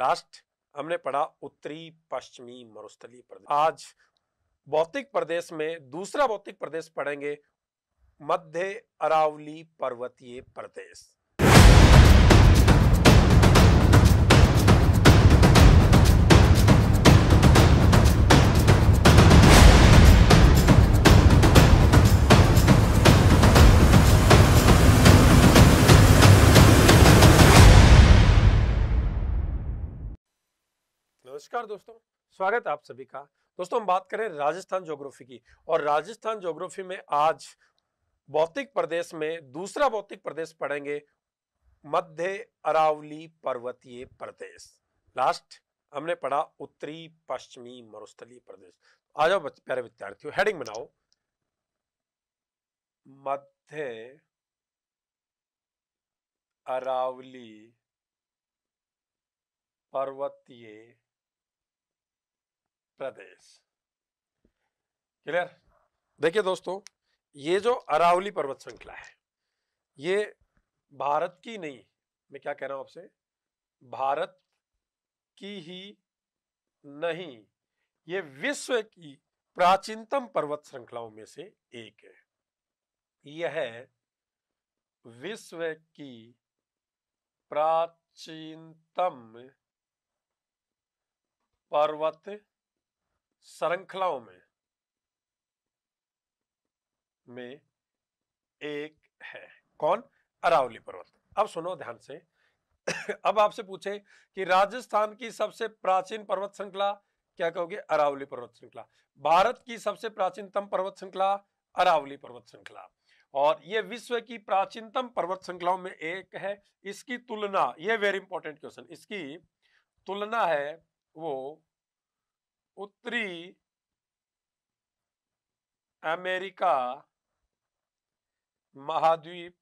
Last हमने पढ़ा उत्तरी पश्चिमी मरुस्थलीय प्रदेश। आज भौतिक प्रदेश में दूसरा भौतिक प्रदेश पढ़ेंगे मध्य अरावली पर्वतीय प्रदेश। नमस्कार दोस्तों, स्वागत है आप सभी का। दोस्तों, हम बात करें राजस्थान ज्योग्राफी की। और राजस्थान ज्योग्राफी में आज भौतिक प्रदेश में दूसरा भौतिक प्रदेश पढ़ेंगे मध्य अरावली पर्वतीय प्रदेश। लास्ट हमने पढ़ा उत्तरी पश्चिमी मरुस्थलीय प्रदेश। आ जाओ प्यारे विद्यार्थियों हेडिंग बनाओ। मध्य अरावली पर्वतीय प्रदेश। क्लियर देखिए दोस्तों, ये जो अरावली पर्वत श्रृंखला है, ये भारत की नहीं, मैं क्या कह रहा हूँ आपसे, भारत की ही नहीं, ये विश्व की प्राचीनतम पर्वत श्रृंखलाओं में से एक है। यह विश्व की प्राचीनतम पर्वत श्रृंखलाओं में में एक है। कौन? अरावली पर्वत। अब सुनो ध्यान से। अब आपसे पूछे कि राजस्थान की सबसे प्राचीन पर्वत श्रृंखला क्या कहोगे? अरावली पर्वत श्रृंखला। भारत की सबसे प्राचीनतम पर्वत श्रृंखला अरावली पर्वत श्रृंखला। और ये विश्व की प्राचीनतम पर्वत श्रृंखलाओं में एक है। इसकी तुलना, ये वेरी इंपॉर्टेंट क्वेश्चन इसकी तुलना है वो उत्तरी अमेरिका महाद्वीप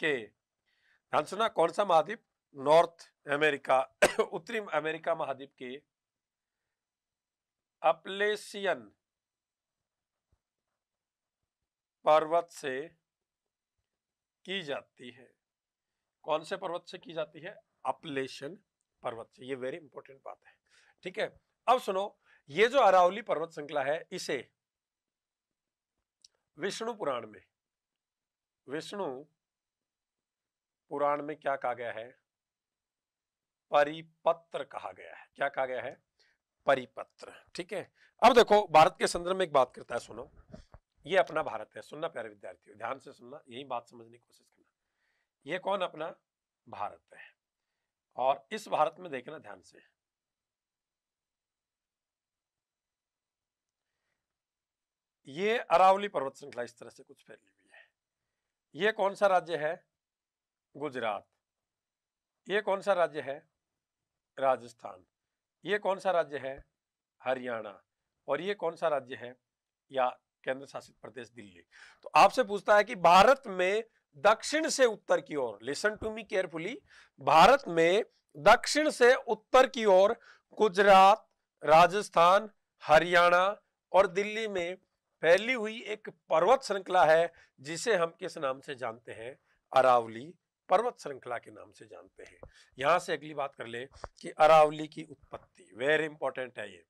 के, ध्यान सुना, कौन सा महाद्वीप? नॉर्थ अमेरिका, उत्तरी अमेरिका महाद्वीप के। अपलेशियन पर्वत से की जाती है। कौन से पर्वत से की जाती है? अपलेशन पर्वत से। ये वेरी इंपॉर्टेंट बात है। ठीक है? अब सुनो, ये जो अरावली पर्वत श्रृंखला है, इसे विष्णु पुराण में, विष्णु पुराण में क्या कहा गया है? परिपत्र कहा गया है। क्या कहा गया है? परिपत्र, ठीक है? अब देखो, भारत के संदर्भ में एक बात करता है, सुनो। ये अपना भारत है, सुनना प्यारे विद्यार्थियों, ध्यान से सुनना, यही बात समझने की कोशिश करना। ये कौन अपना भारत है? और इस भारत में देखना ध्यान से। ये अरावली पर्वत श्रृंखला इस तरह से कुछ फैली हुई है। ये कौन सा राज्य है? गुजरात। ये कौन सा राज्य है? राजस्थान। ये कौन सा राज्य है? हरियाणा। और ये कौन सा राज्य है? या केंद्र शासित प्रदेश दिल्ली। तो आपसे पूछता है कि भारत में दक्षिण से उत्तर की ओर listen to me carefully Bharat में दक्षिण से उत्तर की ओर गुजरात, राजस्थान, हरियाणा और दिल्ली में फैली हुई एक पर्वत श्रृंखला है, जिसे हम किस नाम से जानते हैं? अरावली पर्वत श्रृंखला के नाम से जानते हैं। यहाँ से अगली बात कर ले कि अरावली की उत्पत्ति। वेरी इंपॉर्टेंट है ये।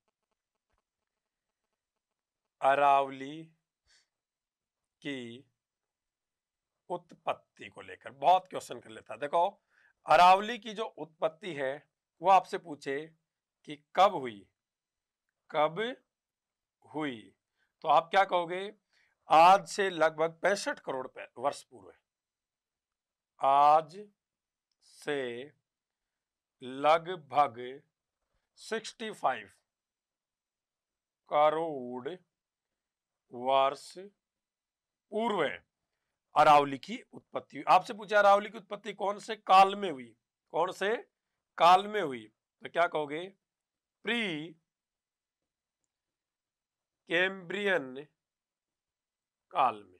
अरावली की उत्पत्ति को लेकर बहुत क्वेश्चन कर लेता। देखो, अरावली की जो उत्पत्ति है, वो आपसे पूछे कि कब हुई? कब हुई? तो आप क्या कहोगे? आज से लगभग पैंसठ करोड़ वर्ष पूर्व आज से लगभग 65 करोड़ वर्ष पूर्व अरावली की उत्पत्ति हुई। आपसे पूछा, अरावली की उत्पत्ति कौन से काल में हुई? कौन से काल में हुई? तो क्या कहोगे? प्री कैम्ब्रियन काल में।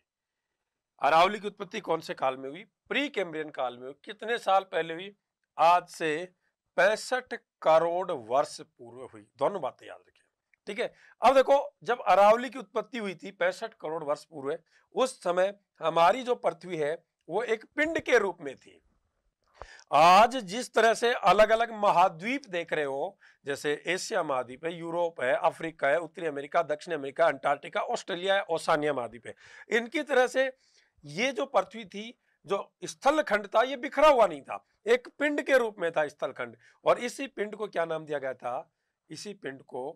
अरावली की उत्पत्ति कौन से काल में हुई? प्री कैम्ब्रियन काल में हुई। कितने साल पहले हुई? आज से पैंसठ करोड़ वर्ष पूर्व हुई। दोनों बातें याद रखें। ठीक है? अब देखो, जब अरावली की उत्पत्ति हुई थी, पैंसठ करोड़ वर्ष पूर्व, उस समय हमारी जो पृथ्वी है, वो एक पिंड के रूप में थी। आज जिस तरह से अलग अलग महाद्वीप देख रहे हो, जैसे एशिया महाद्वीप है, यूरोप है, अफ्रीका है, उत्तरी अमेरिका, दक्षिण अमेरिका, अंटार्कटिका, ऑस्ट्रेलिया है ओसानिया महाद्वीप है। इनकी तरह से ये जो पृथ्वी थी, जो स्थल खंड था, ये बिखरा हुआ नहीं था। एक पिंड के रूप में था स्थल खंड और इसी पिंड को क्या नाम दिया गया था? इसी पिंड को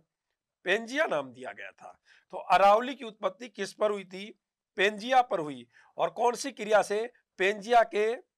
पेंजिया नाम दिया गया था। तो अरावली की उत्पत्ति किस पर हुई थी? पेंजिया पर हुई और कौन सी क्रिया से? पेंजिया के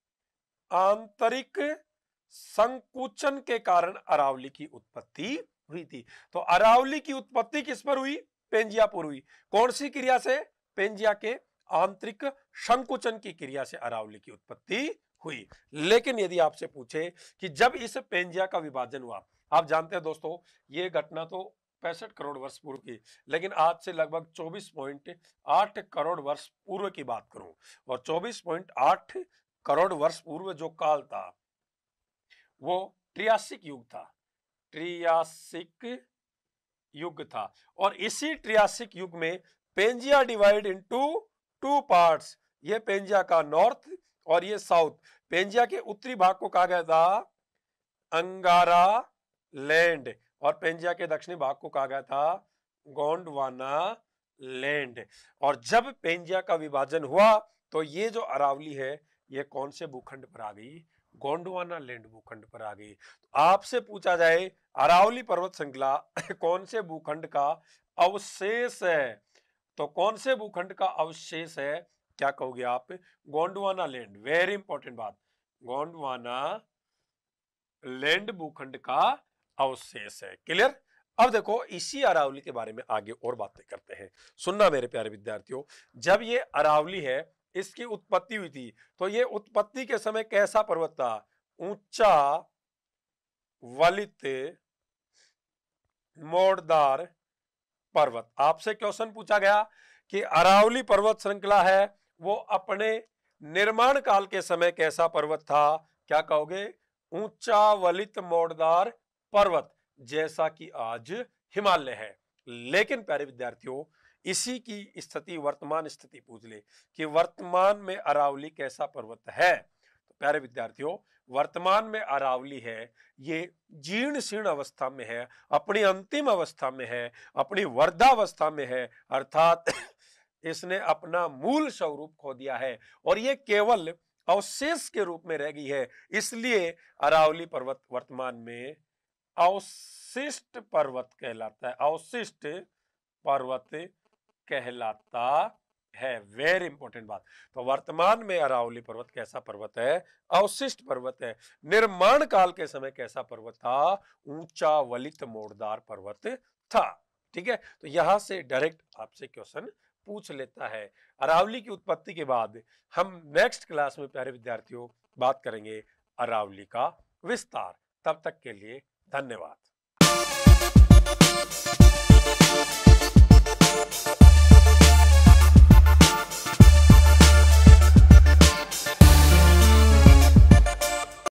आंतरिक संकुचन के कारण अरावली की उत्पत्ति हुई थी। तो अरावली की उत्पत्ति किस पर हुई? पेंजिया पर हुई। कौन सी क्रिया से? पेंजिया के आंतरिक संकुचन की क्रिया से अरावली की उत्पत्ति हुई। लेकिन यदि आपसे पूछे कि जब इस पेंजिया का विभाजन हुआ, आप जानते हैं दोस्तों, ये घटना तो पैंसठ करोड़ वर्ष पूर्व की, लेकिन आज से लगभग 24.8 करोड़ वर्ष पूर्व की बात करूँ और 24.8 करोड़ वर्ष पूर्व जो काल था, वो ट्रियासिक युग था। ट्रियासिक युग था और इसी ट्रियासिक युग में Pangaea divide into two parts, ये पेंजिया का नॉर्थ और ये साउथ। पेंजिया के उत्तरी भाग को कहा गया था अंगारा लैंड और पेंजिया के दक्षिणी भाग को कहा गया था गोंडवाना लैंड। और जब पेंजिया का विभाजन हुआ तो ये जो अरावली है ये कौन से भूखंड पर आ गई? गोंडवाना लैंड भूखंड पर आ गई। तो आपसे पूछा जाए, अरावली पर्वत श्रृंखला कौन से भूखंड का अवशेष है? तो कौन से भूखंड का अवशेष है? क्या कहोगे आप? गोंडवाना लैंड वेरी इंपॉर्टेंट बात। गोंडवाना लैंड भूखंड का अवशेष है। क्लियर अब देखो, इसी अरावली के बारे में आगे और बातें करते हैं। सुनना मेरे प्यारे विद्यार्थियों, जब ये अरावली है इसकी उत्पत्ति हुई थी। तो ये उत्पत्ति के समय कैसा पर्वत था? ऊँचा, वलित, मोड़दार पर्वत। आपसे क्वेश्चन पूछा गया कि अरावली पर्वत श्रृंखला है, वो अपने निर्माण काल के समय कैसा पर्वत था? क्या कहोगे? ऊँचा, वलित, मोड़दार पर्वत, जैसा कि आज हिमालय है। लेकिन प्यारे विद्यार्थियों इसी की स्थिति, वर्तमान स्थिति पूछ ले कि वर्तमान में अरावली कैसा पर्वत है? तो प्यारे विद्यार्थियों, वर्तमान में अरावली है, ये जीर्ण शीर्ण अवस्था में है, अपनी अंतिम अवस्था में है, अपनी वर्धावस्था में है, अर्थात इसने अपना मूल स्वरूप खो दिया है और ये केवल अवशेष के रूप में रह गई है। इसलिए अरावली पर्वत वर्तमान में अवशिष्ट पर्वत कहलाता है। अवशिष्ट पर्वत कहलाता है। वेरी इंपॉर्टेंट बात। तो वर्तमान में अरावली पर्वत कैसा पर्वत है? अवशिष्ट पर्वत है। निर्माण काल के समय कैसा पर्वत था? ऊँचा वलित मोड़दार पर्वत था। ठीक है? तो यहाँ से डायरेक्ट आपसे क्वेश्चन पूछ लेता है। अरावली की उत्पत्ति के बाद हम नेक्स्ट क्लास में प्यारे विद्यार्थियों बात करेंगे अरावली का विस्तार। तब तक के लिए धन्यवाद।